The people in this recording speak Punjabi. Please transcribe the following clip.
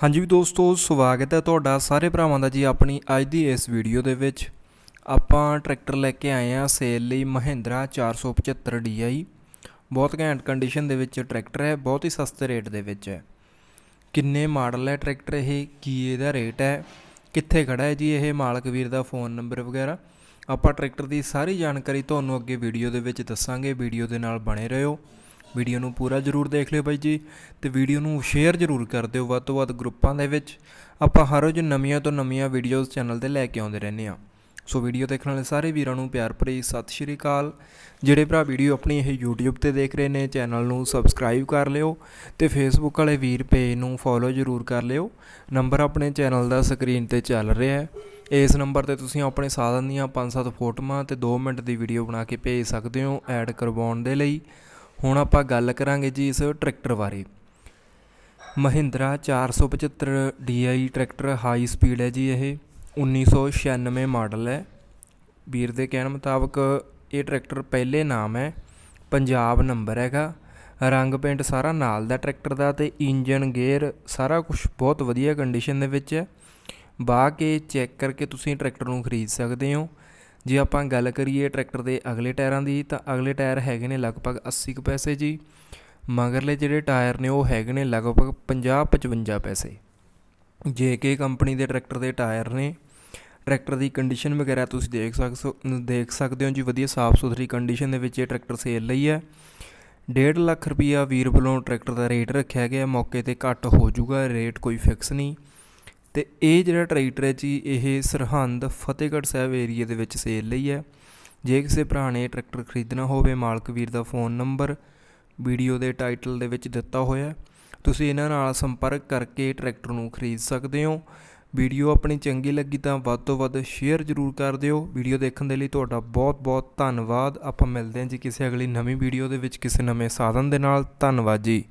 ਹਾਂਜੀ ਵੀ ਦੋਸਤੋ, ਸਵਾਗਤ ਹੈ ਤੁਹਾਡਾ ਸਾਰੇ ਭਰਾਵਾਂ ਦਾ ਜੀ ਆਪਣੀ ਅੱਜ ਦੀ ਇਸ ਵੀਡੀਓ ਦੇ ਵਿੱਚ। ਆਪਾਂ ਟਰੈਕਟਰ ਲੈ ਕੇ ਆਏ ਆ ਸੇਲ ਲਈ ਮਹਿੰਦਰਾ 475 DI ਬਹੁਤ ਘੈਂਟ ਕੰਡੀਸ਼ਨ ਦੇ ਵਿੱਚ ਟਰੈਕਟਰ ਹੈ, ਬਹੁਤ ਹੀ ਸਸਤੇ ਰੇਟ ਦੇ ਵਿੱਚ ਹੈ। ਕਿੰਨੇ ਮਾਡਲ ਹੈ ਟਰੈਕਟਰ ਇਹ, ਕੀ ਇਹਦਾ ਰੇਟ ਹੈ, ਕਿੱਥੇ ਖੜਾ ਹੈ ਜੀ ਇਹ ਮਾਲਕ ਵੀਰ ਦਾ ਫੋਨ ਨੰਬਰ ਵਗੈਰਾ। ਆਪਾਂ ਟਰੈਕਟਰ ਦੀ ਸਾਰੀ ਜਾਣਕਾਰੀ ਤੁਹਾਨੂੰ ਅੱਗੇ ਵੀਡੀਓ ਦੇ ਵਿੱਚ ਦੱਸਾਂਗੇ ਵੀਡੀਓ ਦੇ ਨਾਲ ਬਣੇ ਰਹੋ। ਵੀਡੀਓ ਨੂੰ ਪੂਰਾ ਜ਼ਰੂਰ ਦੇਖ ਲਿਓ ਬਾਈ ਜੀ ਤੇ ਵੀਡੀਓ ਨੂੰ ਸ਼ੇਅਰ ਜ਼ਰੂਰ ਕਰ ਦਿਓ। ਵੱਧ ਤੋਂ ਵੱਧ ਗਰੁੱਪਾਂ ਦੇ ਵਿੱਚ ਆਪਾਂ ਹਰ ਰੋਜ਼ ਨਵੀਆਂ ਤੋਂ ਨਵੀਆਂ ਵੀਡੀਓਜ਼ ਚੈਨਲ ਤੇ ਲੈ ਕੇ ਆਉਂਦੇ ਰਹਿੰਦੇ ਆ ਸੋ ਵੀਡੀਓ ਦੇਖਣ ਵਾਲੇ ਸਾਰੇ ਵੀਰਾਂ ਨੂੰ ਪਿਆਰ ਭਰੀ ਸਤਿ ਸ਼੍ਰੀ ਅਕਾਲ। ਜਿਹੜੇ ਭਰਾ ਵੀਡੀਓ ਆਪਣੀ ਇਹ YouTube ਤੇ ਦੇਖ ਰਹੇ ਨੇ, ਚੈਨਲ ਨੂੰ ਸਬਸਕ੍ਰਾਈਬ ਕਰ ਲਿਓ ਤੇ Facebook ਵਾਲੇ ਵੀਰ ਪੇਜ ਨੂੰ ਫੋਲੋ ਜ਼ਰੂਰ ਕਰ ਲਿਓ। ਨੰਬਰ ਆਪਣੇ ਚੈਨਲ ਦਾ ਸਕਰੀਨ ਤੇ ਚੱਲ ਰਿਹਾ ਹੈ। ਇਸ ਨੰਬਰ ਤੇ ਤੁਸੀਂ ਆਪਣੇ ਸਾਧਨ ਦੀਆਂ 5-7 ਫੋਟੋਆਂ ਤੇ 2 ਮਿੰਟ ਦੀ ਵੀਡੀਓ ਬਣਾ ਕੇ ਭੇਜ ਸਕਦੇ ਹੋ ਐਡ ਕਰਵਾਉਣ ਦੇ ਲਈ। ਹੁਣ ਆਪਾਂ ਗੱਲ ਕਰਾਂਗੇ ਜੀ ਇਸ ਟਰੈਕਟਰ ਬਾਰੇ। Mahindra 475 DI tractor high speed ਹੈ ਜੀ ਇਹ 1996 ਮਾਡਲ ਹੈ। ਵੀਰ ਦੇ ਕਹਿਣ ਮੁਤਾਬਕ ਇਹ ਟਰੈਕਟਰ ਪਹਿਲੇ ਨਾਮ ਹੈ, ਪੰਜਾਬ ਨੰਬਰ ਹੈਗਾ। ਰੰਗ ਪੇਂਟ ਸਾਰਾ ਨਾਲ ਦਾ ਟਰੈਕਟਰ ਦਾ ਤੇ ਇੰਜਨ, ਗੇਅਰ ਸਾਰਾ ਕੁਝ ਬਹੁਤ ਵਧੀਆ ਕੰਡੀਸ਼ਨ ਦੇ ਵਿੱਚ ਹੈ। ਬਾਹ ਕੇ ਚੈੱਕ ਕਰਕੇ ਤੁਸੀਂ ਟਰੈਕਟਰ ਨੂੰ ਖਰੀਦ ਸਕਦੇ ਹੋ। ਜੇ ਆਪਾਂ ਗੱਲ ਕਰੀਏ ਟਰੈਕਟਰ ਦੇ ਅਗਲੇ ਟਾਇਰਾਂ ਦੀ, ਤਾਂ ਅਗਲੇ ਟਾਇਰ ਹੈਗੇ ਨੇ ਲਗਭਗ 80 ਕੁ ਪੈਸੇ ਜੀ। ਮਗਰਲੇ ਜਿਹੜੇ ਟਾਇਰ ਨੇ, ਉਹ ਹੈਗੇ ਨੇ ਲਗਭਗ 50 55 ਪੈਸੇ। ਜੇ ਕੇ ਕੰਪਨੀ ਦੇ ਟਰੈਕਟਰ ਦੇ ਟਾਇਰ ਨੇ, ਟਰੈਕਟਰ ਦੀ ਕੰਡੀਸ਼ਨ ਵਗੈਰਾ ਤੁਸੀਂ ਦੇਖ ਸਕਦੇ ਦੇਖ ਸਕਦੇ ਹੋ ਜੀ, ਵਧੀਆ ਸਾਫ਼ ਸੁਥਰੀ ਕੰਡੀਸ਼ਨ ਦੇ ਵਿੱਚ ਇਹ ਟਰੈਕਟਰ ਸੇਲ ਲਈ ਹੈ। 1.5 ਲੱਖ ਰੁਪਈਆ ਵੀਰ ਵੱਲੋਂ ਟਰੈਕਟਰ ਦਾ ਰੇਟ ਰੱਖਿਆ ਗਿਆ, ਮੌਕੇ ਤੇ ਘੱਟ ਹੋ ਜਾਊਗਾ ਰੇਟ ਕੋਈ ਫਿਕਸ ਨਹੀਂ। ਤੇ ਇਹ ਜਿਹੜਾ ਟਰੈਕਟਰ ਹੈ ਜੀ, ਇਹ ਸਰਹੰਦ ਫਤਿਹਗੜ੍ਹ ਸਾਹਿਬ ਏਰੀਆ ਦੇ ਵਿੱਚ ਸੇਲ ਲਈ ਹੈ। ਜੇ ਕਿਸੇ ਭਰਾ ਨੇ ਟਰੈਕਟਰ ਖਰੀਦਣਾ ਹੋਵੇ, ਮਾਲਕ ਵੀਰ ਦਾ ਫੋਨ ਨੰਬਰ ਵੀਡੀਓ ਦੇ ਟਾਈਟਲ ਦੇ ਵਿੱਚ ਦਿੱਤਾ ਹੋਇਆ ਤੁਸੀਂ ਇਹਨਾਂ ਨਾਲ ਸੰਪਰਕ ਕਰਕੇ ਟਰੈਕਟਰ ਨੂੰ ਖਰੀਦ ਸਕਦੇ ਹੋ। ਵੀਡੀਓ ਆਪਣੀ ਚੰਗੀ ਲੱਗੀ ਤਾਂ ਵੱਧ ਤੋਂ ਵੱਧ ਸ਼ੇਅਰ ਜ਼ਰੂਰ ਕਰ ਦਿਓ। ਵੀਡੀਓ ਦੇਖਣ ਦੇ ਲਈ ਤੁਹਾਡਾ ਬਹੁਤ ਬਹੁਤ ਧੰਨਵਾਦ। ਆਪਾਂ ਮਿਲਦੇ ਹਾਂ ਜੀ ਕਿਸੇ ਅਗਲੀ ਨਵੀਂ ਵੀਡੀਓ ਦੇ ਵਿੱਚ ਕਿਸੇ ਨਵੇਂ ਸਾਧਨ ਦੇ ਨਾਲ। ਧੰਨਵਾਦ ਜੀ।